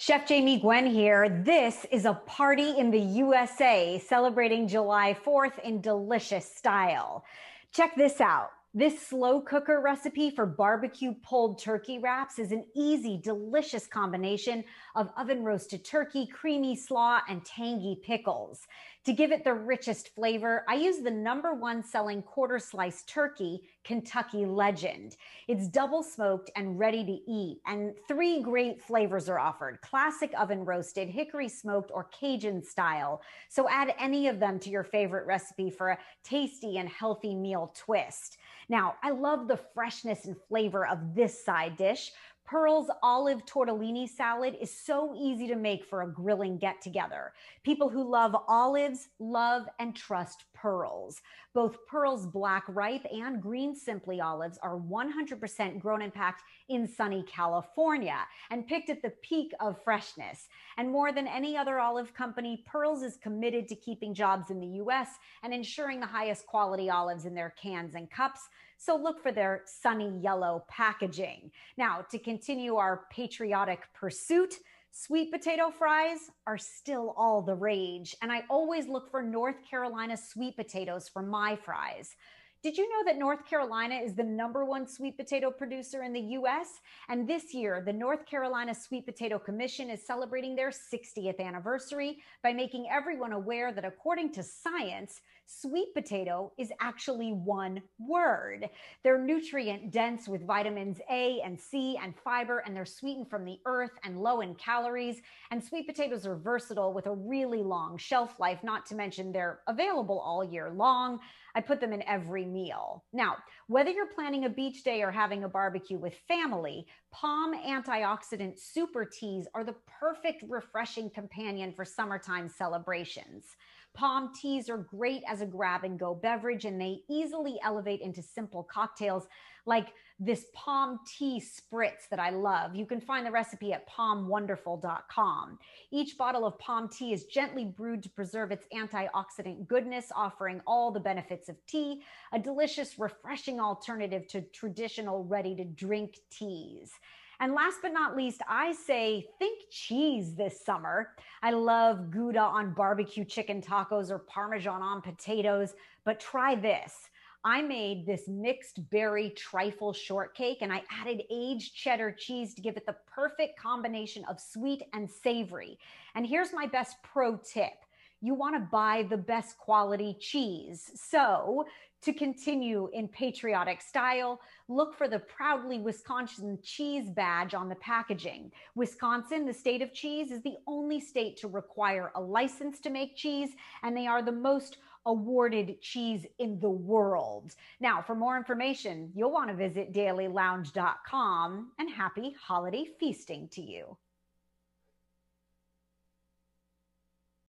Chef Jamie Gwen here. This is a party in the USA celebrating July 4th in delicious style. Check this out. This slow cooker recipe for barbecue pulled turkey wraps is an easy, delicious combination of oven roasted turkey, creamy slaw, and tangy pickles. To give it the richest flavor, I use the number one selling quarter slice turkey, Kentucky Legend. It's double smoked and ready to eat, and three great flavors are offered classic oven roasted, hickory smoked, or Cajun style. So add any of them to your favorite recipe for a tasty and healthy meal twist. Now, I love the freshness and flavor of this side dish. Pearl's olive tortellini salad is so easy to make for a grilling get together. People who love olives love and trust Pearls. Both Pearl's black ripe and green simply olives are 100% grown and packed in sunny California and picked at the peak of freshness. And more than any other olive company, Pearls is committed to keeping jobs in the US and ensuring the highest quality olives in their cans and cups. So look for their sunny yellow packaging. Now, to continue our patriotic pursuit, Sweet potato fries are still all the rage, and I always look for North Carolina sweet potatoes for my fries. Did you know that North Carolina is the number one sweet potato producer in the US? And this year, the North Carolina Sweet Potato Commission is celebrating their 60th anniversary by making everyone aware that according to science, sweet potato is actually one word. They're nutrient dense with vitamins A and C and fiber, and they're sweetened from the earth and low in calories. And sweet potatoes are versatile with a really long shelf life, not to mention they're available all year long. I put them in every meal. Now, whether you're planning a beach day or having a barbecue with family, POM antioxidant super teas are the perfect refreshing companion for summertime celebrations. POM teas are great as a grab and go beverage and they easily elevate into simple cocktails like this POM tea spritz that I love. You can find the recipe at pomwonderful.com. Each bottle of POM tea is gently brewed to preserve its antioxidant goodness, offering all the benefits of tea, a delicious, refreshing alternative to traditional ready to drink teas. And last but not least, I say think cheese this summer. I love Gouda on barbecue chicken tacos or Parmesan on potatoes, but try this. I made this mixed berry trifle shortcake and I added aged cheddar cheese to give it the perfect combination of sweet and savory. And here's my best pro tip you want to buy the best quality cheese. So, to continue in patriotic style, look for the proudly Wisconsin cheese badge on the packaging. Wisconsin, the state of cheese, is the only state to require a license to make cheese, and they are the most awarded cheese in the world. Now, for more information, you'll want to visit dailylounge.com and happy holiday feasting to you.